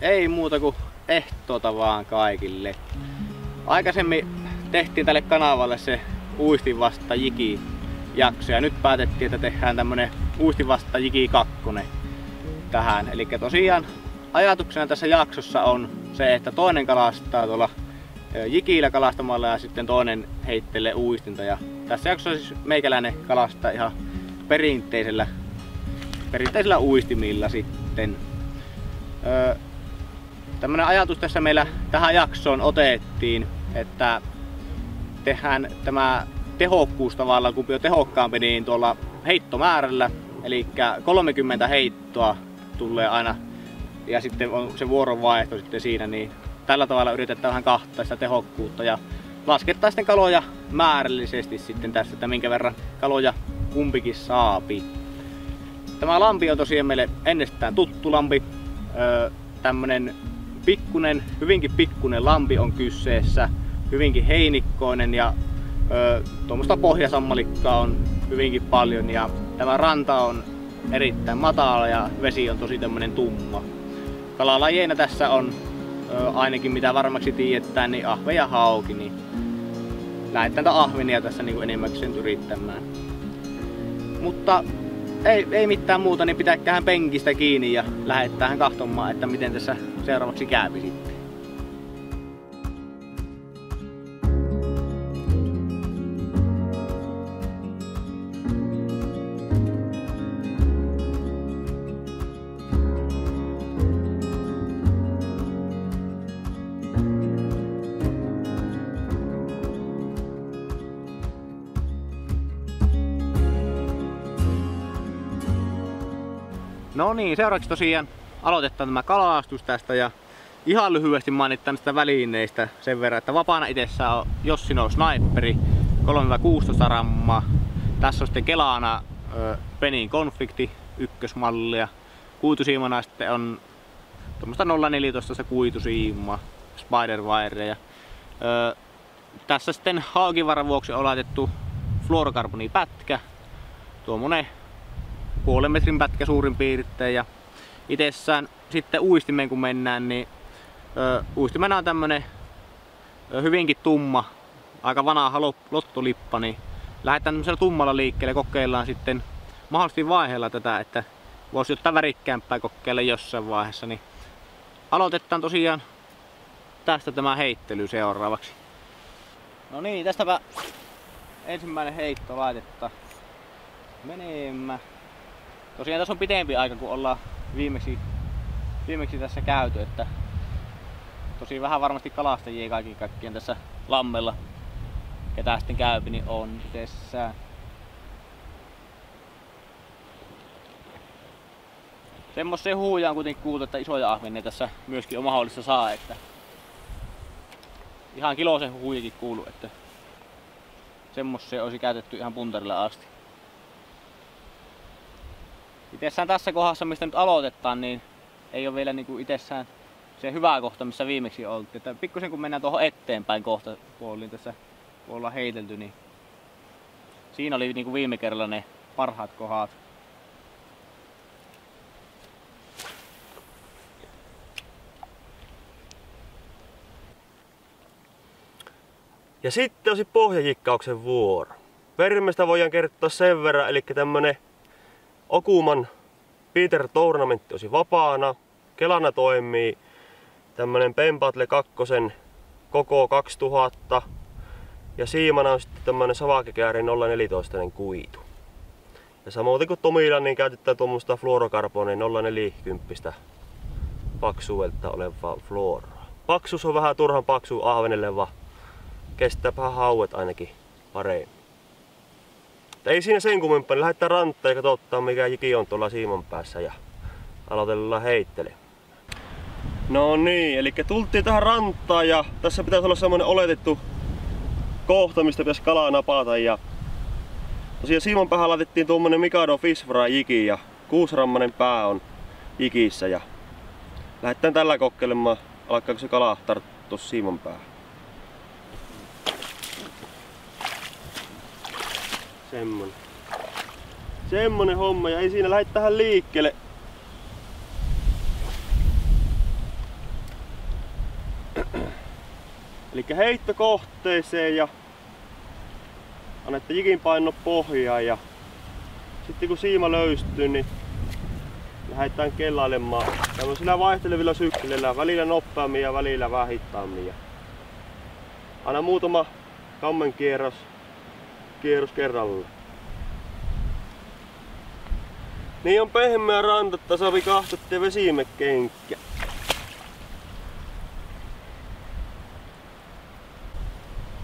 ei muuta kuin ehtoota vaan kaikille. Aikaisemmin tehtiin tälle kanavalle se uistin vasta jiki jakso ja nyt päätettiin, että tehdään tämmönen uistin vasta jiki 2 tähän. Eli tosiaan ajatuksena tässä jaksossa on se, että toinen kalastaa tuolla jikillä kalastamalla ja sitten toinen heittelee uistinta. Ja tässä jaksossa siis meikäläinen kalastaa ihan perinteisellä, perinteisellä uistimilla sitten. Öö, tämmönen ajatus tässä meillä tähän jaksoon otettiin, että tehdään tämä tehokkuus tavallaan, kumpi on tehokkaampi, niin tuolla heittomäärällä. Eli 30 heittoa tulee aina ja sitten on se vuoronvaihto sitten siinä, niin tällä tavalla yritetään vähän kahtaa sitä tehokkuutta ja lasketaan sitten kaloja määrällisesti sitten tässä, että minkä verran kaloja kumpikin saapi. Tämä lampi on tosiaan meille ennestään tuttu lampi. Öö, tämmönen pikkunen, hyvinkin pikkunen lampi on kyseessä. Hyvinkin heinikkoinen ja öö, tuommoista pohjasammalikkaa on hyvinkin paljon ja tämä ranta on erittäin matala ja vesi on tosi tämmönen tumma. Kalalajeina tässä on ö, ainakin mitä varmaksi tiedetään, niin ahve ja hauki, niin lähdetään ahvenia tässä niin enimmäkseen yrittämään. Mutta ei, ei mitään muuta, niin pitääköhän penkistä kiinni ja lähdetään katsomaan, että miten tässä seuraavaksi käypi sitten. No niin, seuraavaksi tosiaan aloitetaan tämä kalastus tästä ja ihan lyhyesti mainittaan näistä välineistä sen verran, että vapaana itsessä on Jossino Sniperi 3-16 rammaa. Tässä on sitten Kelana Penin konflikti ykkösmallia. Kuitusiimana sitten on tuommoista 014 kuitusiimaa, Spiderwire. Ja, ö, tässä sitten haukivaran vuoksi on laitettu fluorokarbonipätkä. Tuommoinen puolen metrin pätkä suurin piirtein. Ja itsessään sitten uistimeen kun mennään, niin ö, uistimena on tämmönen ö, hyvinkin tumma, aika vanha lottolippa, niin lähdetään tämmöisellä tummalla liikkeelle kokeillaan sitten mahdollisesti vaiheella tätä, että voisi jotain värikkäämpää kokeilla jossain vaiheessa, niin aloitetaan tosiaan tästä tämä heittely seuraavaksi. No niin, tästäpä ensimmäinen heitto laitetta menemään. Tosiaan tässä on pitempi aika, kun ollaan viimeksi, viimeksi tässä käyty, että tosi vähän varmasti kalastajia kaikki kaikkien tässä lammella, ketä sitten käypi, niin on itsessään. Semmoisen huujaan kuitenkin kuultu, että isoja ahvenia tässä myöskin on mahdollista saa, että ihan kilosen huijakin kuulu, että semmoisen olisi käytetty ihan puntarilla asti. Itessään tässä kohdassa, mistä nyt aloitetaan, niin ei ole vielä niin itsessään se hyvä kohta, missä viimeksi oltiin. Että pikkusen kun mennään tuohon eteenpäin kohta puoliin tässä, kun ollaan heitelty, niin siinä oli niin kuin viime kerralla ne parhaat kohdat. Ja sitten on pohjajikkauksen vuoro. Vermestä voidaan kertoa sen verran, eli tämmönen Okuman Peter Tournamentti olisi vapaana. Kelana toimii tämmönen Pempatle 2 koko 2000 ja siimana on sitten tämmönen Savakekääri 014 kuitu. Ja samoin kuin Tomilla niin käytetään tuommoista fluorokarbonin 040 paksuudelta olevaa fluoroa. Paksuus on vähän turhan paksu ahvenelle, vaan kestääpä hauet ainakin paremmin. Ei siinä sen kummempaa, niin lähdetään rantaan ja katsotaan mikä jiki on tuolla siiman päässä ja aloitellaan heittele. No niin, eli tultiin tähän rantaan ja tässä pitäisi olla semmonen oletettu kohta, mistä pitäisi kalaa napata ja tosiaan siiman päähän laitettiin tuommoinen Mikado Fish jiki ja kuusrammanen pää on jikissä ja lähdetään tällä kokeilemaan, alkaako se kala tarttua siiman päähän. Semmonen. Semmonen homma ja ei siinä lähde tähän liikkeelle. Eli heitto kohteeseen ja annette jikin paino pohjaan ja sitten kun siima löystyy, niin lähdetään kellailemaan tämmöisillä vaihtelevilla syklillä välillä nopeammin ja välillä vähittämmin. Aina muutama kammenkierros kierros, kerrallaan. Niin on pehmeä ranta, tasavi kahtot ja vesimekenkkä.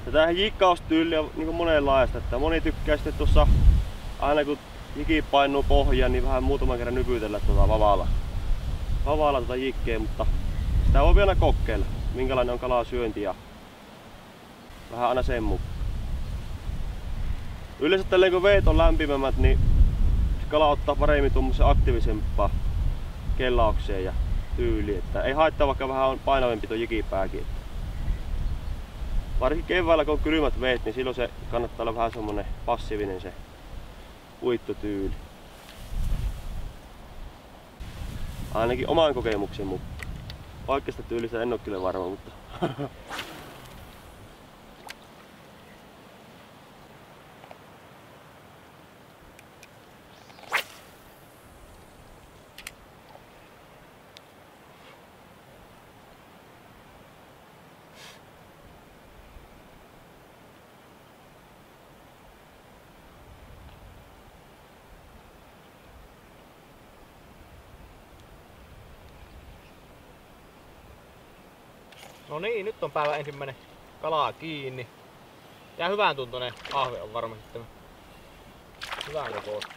Ja tämähän jikkaustyyli on niin monenlaista, että moni tykkää sitten tuossa aina kun jiki painuu pohjaan, niin vähän muutaman kerran nypytellä tuota vavaalla. Vavaalla tuota jikkeä, mutta sitä voi vielä kokeilla, minkälainen on kalaa syönti ja vähän aina sen mukaan. Yleensä tälleen kun veet on lämpimämmät, niin kala ottaa paremmin tuommoisen aktiivisempaa kellaukseen ja tyyliin. Että ei haittaa vaikka vähän on painavempi tuo jikipääkin. Että varsinkin keväällä kun on kylmät veet, niin silloin se kannattaa olla vähän semmonen passiivinen se uittotyyli. Ainakin oman kokemuksen mukaan. Oikeasta tyylistä en ole kyllä varma, mutta No niin, nyt on päivän ensimmäinen kalaa kiinni. Ja hyvän tuntunen ahve on varmasti tämä. Hyvän kokoista.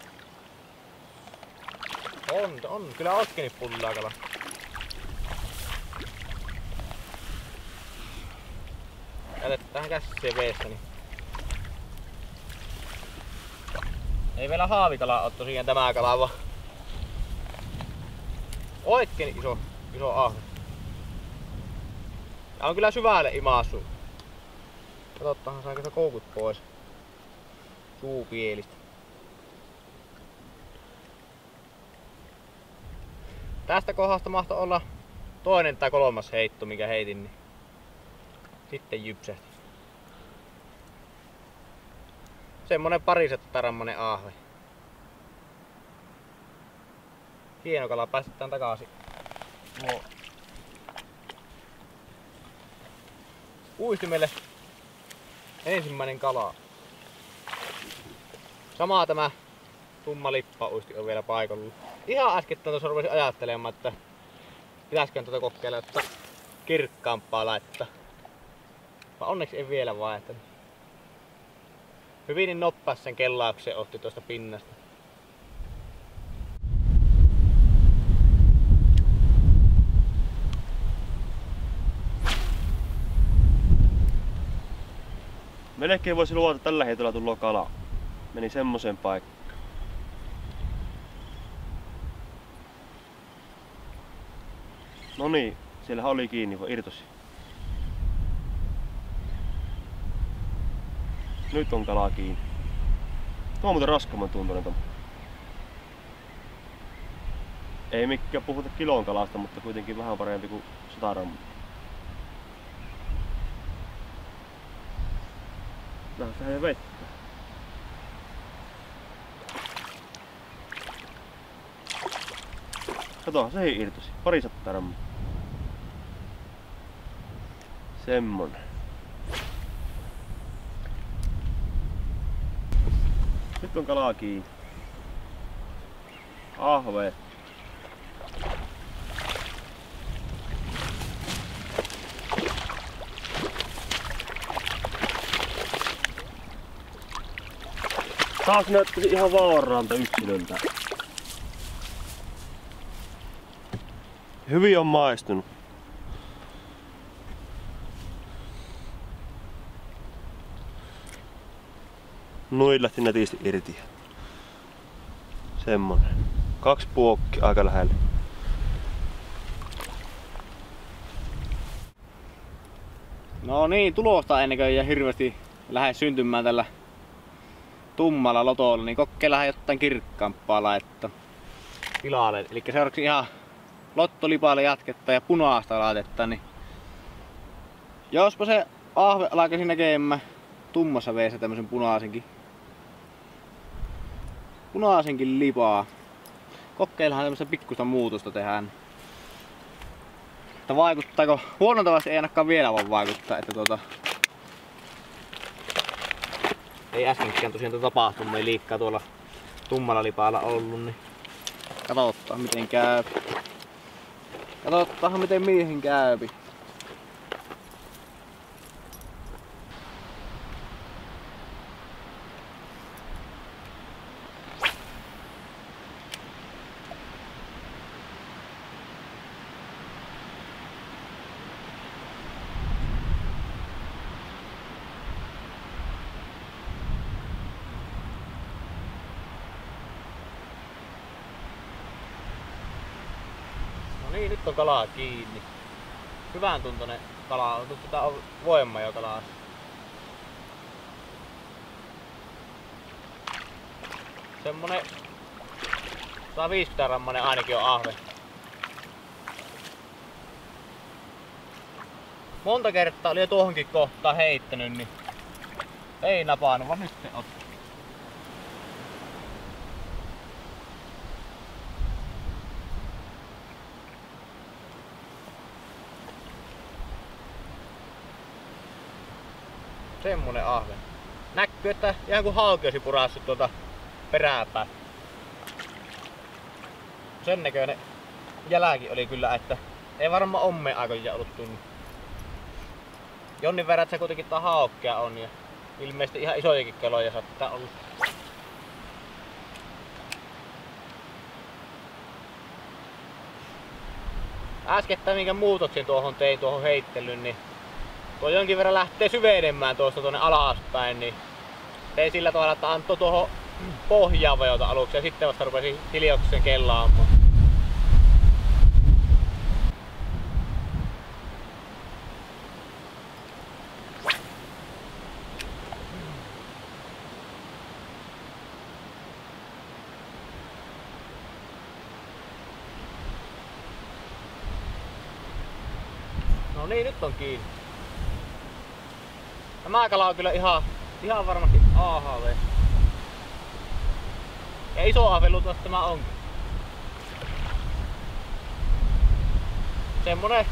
On, on. Kyllä oskeni pullaa kala. Jätetään käsiin veessä, niin ei vielä haavikala ole tosiaan tämä kala, vaan oikein iso, iso ahve. Ja on kyllä syvälle imaassu. Katsotaan saako se koukut pois. Suupielistä. Tästä kohdasta mahtoi olla toinen tai kolmas heitto, mikä heitin, niin sitten jypsähti. Semmonen pariset tarammonen ahve. Hieno kala, päästetään takaisin. No. Uistimelle ensimmäinen kala. Samaa tämä tumma lippa uisti on vielä paikalla. Ihan äsken tuossa rupesin ajattelemaan, että pitäisikö tuota kokeilla, että kirkkaampaa laittaa. Vaan onneksi ei vielä vaihtanut. Hyvin niin nopeasti sen kellauksen otti tuosta pinnasta. Melkein voisi luvata tällä heitolla tulla kala. Meni semmoisen paikkaan. No niin, siellä oli kiinni, vaan irtosi. Nyt on kalaa kiinni. Tuo on muuten raskamman tuntunen. Ei mikään puhuta kilon kalasta, mutta kuitenkin vähän parempi kuin 100 grammaa. Vähän vähän vettä. Kato, se ei irtosi. Pari sattaa rammaa. Semmonen. Nyt on kalaa kiinni. Ahve. Taas näyttäisi ihan vaaraalta yksilöltä. Hyvin on maistunut. Noin lähti netisti irti. Semmonen. Kaksi puokki aika lähellä. No niin, tulosta ennen kuin hirveästi lähde syntymään tällä tummalla lotolla, niin kokeillaan jotain kirkkaampaa laittaa tilalle. Eli seuraavaksi ihan lottolipalle jatketta ja punaista laitetta, niin Jospa se ahve alkaisi näkemään tummassa veessä tämmösen punaisenkin. Punaisenkin lipaa. Kokeillahan tämmöistä pikkusta muutosta tehdään. Että vaikuttaako, huonontavasti ei ainakaan vielä voi vaikuttaa, että tuota... Ei äskenkään tosiaan tapahtunut, ei liikkaa tuolla tummalla lipaalla ollut, niin katsotaan miten käy. Katsotaan miten miehen käypi. Niin, nyt on kalaa kiinni. Hyvän tuntoinen kala on. Tää on voima jo kalaa. Semmonen 150 grammanen ainakin on ahve. Monta kertaa oli jo tuohonkin kohtaan heittänyt, niin ei napannut, vaan nyt se otti. Semmonen ahve. Näkyy, että ihan kuin hauki olisi purassut tuota peräpää. Sen näköinen jälki oli kyllä, että ei varmaan omme aikoja ollut tunni. Jonnin verran, että se kuitenkin tää haukkea on ja ilmeisesti ihan isojakin kaloja saattaa olla. Äskettäin minkä muutoksen tuohon tein tuohon heittelyyn, niin tuo jonkin verran lähtee syvenemään tuosta tuonne alaspäin, niin tein sillä tavalla, että antoi tuohon pohjaan vajota aluksi ja sitten vasta rupesi hiljauksen kellaamaan. No niin, nyt on kiinni. Tämä kala on kyllä ihan, ihan varmasti AHV. Ja iso ahve luultavasti tämä onkin. Semmonen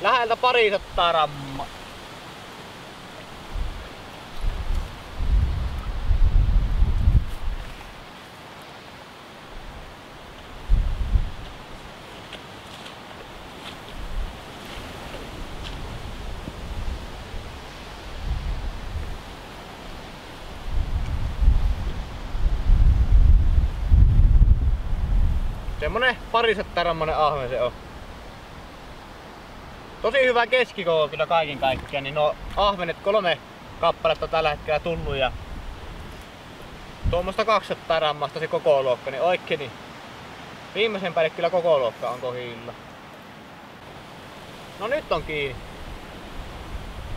läheltä parisataa rammaa. Semmonen parisataa rammanen ahve se on. Tosi hyvä keskikoko kyllä kaiken kaikkiaan, niin no ahvenet kolme kappaletta tällä hetkellä tullut ja tuommoista 200 rammasta se koko luokka, niin oikein niin viimeisen päälle kyllä koko luokka on kohilla. No nyt on kiinni.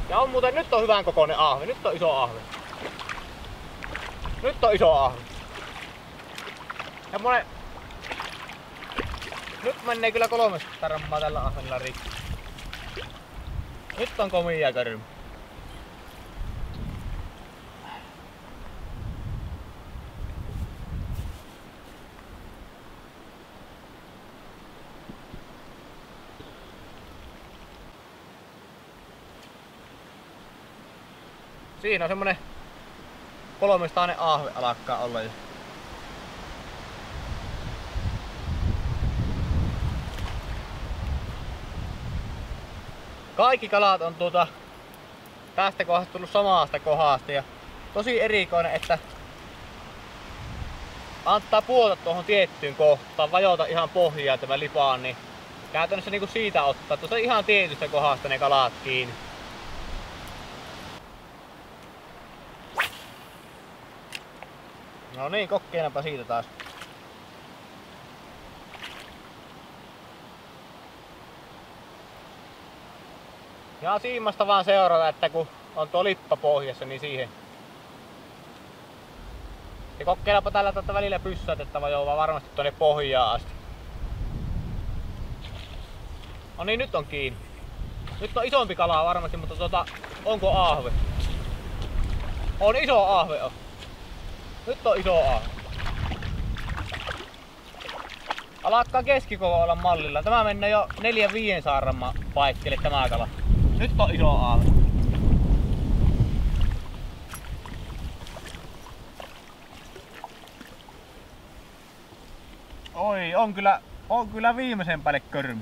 Ja on muuten, nyt on hyvän kokoinen ahve, nyt on iso ahve. Nyt on iso ahve. Semmonen nyt menee kyllä 300 rammaa tällä ahvenilla rikki. Nyt on komia körmä. Siinä on semmonen 300 ahve alkaa olla jo. Kaikki kalat on tuota tästä kohdasta tullut samasta kohdasta ja tosi erikoinen, että antaa puolta tuohon tiettyyn kohtaan, vajota ihan pohjaa tämä lipaan, niin käytännössä niinku siitä ottaa. Tuossa ihan tietystä kohdasta ne kalat kiinni. No niin, kokkeinapa siitä taas. Ja siimasta vaan seurata, että kun on tuo lippa pohjassa, niin siihen. Ja kokeilepa tällä tätä välillä pyssätettävä joo, vaan varmasti tuonne pohjaan asti. No niin, nyt on kiinni. Nyt on isompi kala varmasti, mutta tota, onko ahve? On iso ahve on. Nyt on iso ahve. Alkaa keskikoko olla mallilla. Tämä menee jo 4-5 saarramma paikkelle tämä kala. Nyt on iso ahve. Oi, on kyllä, on kyllä viimeisen päälle körmy.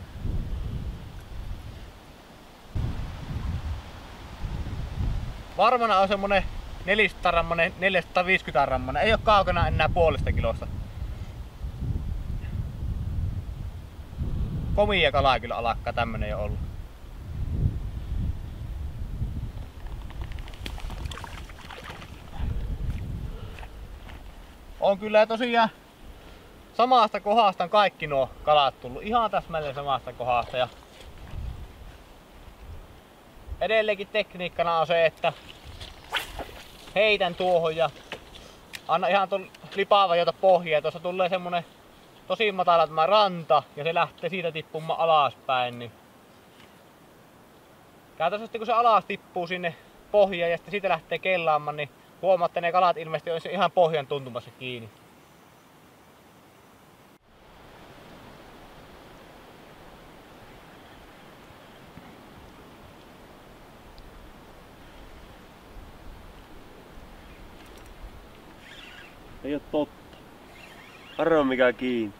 Varmana on semmonen 400 rammonen, 450 rammonen. Ei oo kaukana enää puolesta kilosta. Komia kalaa kyllä alakkaa tämmönen jo ollut. On kyllä tosiaan samasta kohdasta kaikki nuo kalat tullut. Ihan täsmälleen samasta kohdasta. Ja edelleenkin tekniikkana on se, että heitän tuohon ja anna ihan tuon lipaava jota pohjaa. Tuossa tulee semmonen tosi matala tämä ranta ja se lähtee siitä tippumaan alaspäin. Niin käytännössä kun se alas tippuu sinne pohjaan ja sitten siitä lähtee kellaamaan, niin huomaatte ne kalat ilmeisesti olisi ihan pohjan tuntumassa kiinni. Ei oo totta. Arvo mikä kiinni.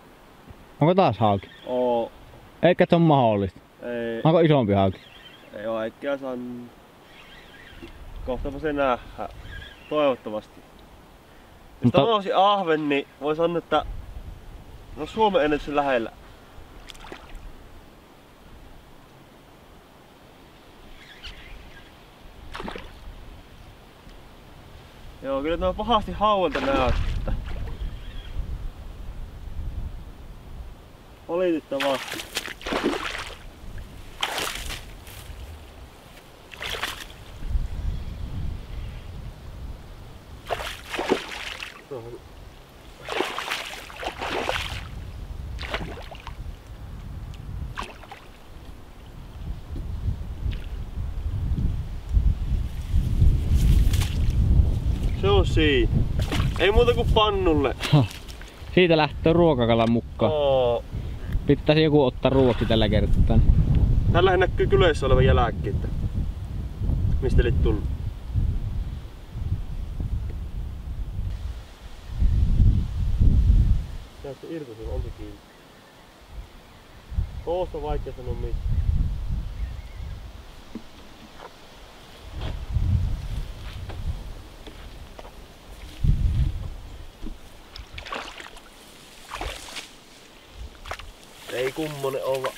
Onko taas hauki? Oo. Eikä se on mahdollista. Ei, Onko isompi hauki? ei oo äkkiä san. Kohtapa se nähdä. Toivottavasti. Jos Mutta- tämä olisi ahven, niin voi sanoa, että no Suomen ennätyksen lähellä. Joo, kyllä tämä pahasti hauelta näyttää. Valitettavasti. Se on siinä. Ei muuta kuin pannulle. Siitä lähtee ruokakalan mukaan. Oo. Pitäisi joku ottaa ruoksi tällä kertaa. Tällä näkyy kyleissä oleva jälkki, että mistä olit tullut. Näyttö irti sun on se kiinni. Koosta on vaikea sanoa mistä. Ei kummonen olla.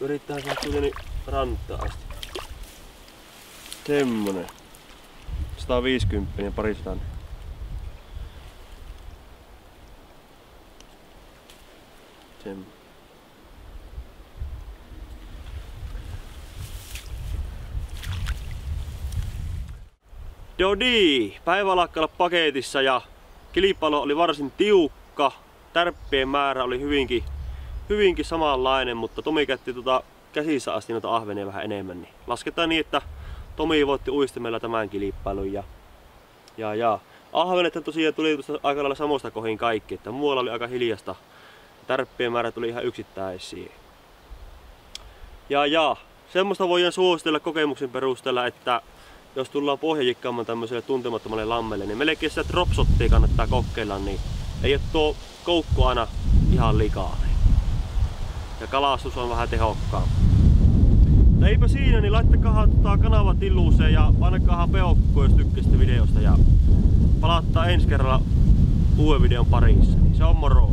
Yrittää saada kuitenkin rantaa asti. Semmonen. 150 ja paristaan. Semmonen. Jodi, päivä alkaa paketissa ja kilpailu oli varsin tiukka. Tärppien määrä oli hyvinkin, hyvinkin samanlainen, mutta Tomi käytti tuota käsissä asti noita ahvenia vähän enemmän. Niin lasketaan niin, että Tomi voitti uistimella tämän kilpailun ja, ja, ja. Ahvenet tosiaan tuli tuosta aika lailla samoista kohin kaikki, että muualla oli aika hiljasta. Tärppien määrä tuli ihan yksittäisiä. Ja ja, semmoista voidaan suositella kokemuksen perusteella, että jos tullaan pohjajikkaamaan tämmöiselle tuntemattomalle lammelle, niin melkein sitä dropshottia kannattaa kokeilla, niin ei ole tuo koukku aina ihan likainen. Ja kalastus on vähän tehokkaampi. Mutta eipä siinä, niin laittakaa tota kanava tiluuseen ja painakaa peukkoa, jos tykkäsitte videosta. Ja palauttaa ensi kerralla uuden videon parissa. Niin se on moro!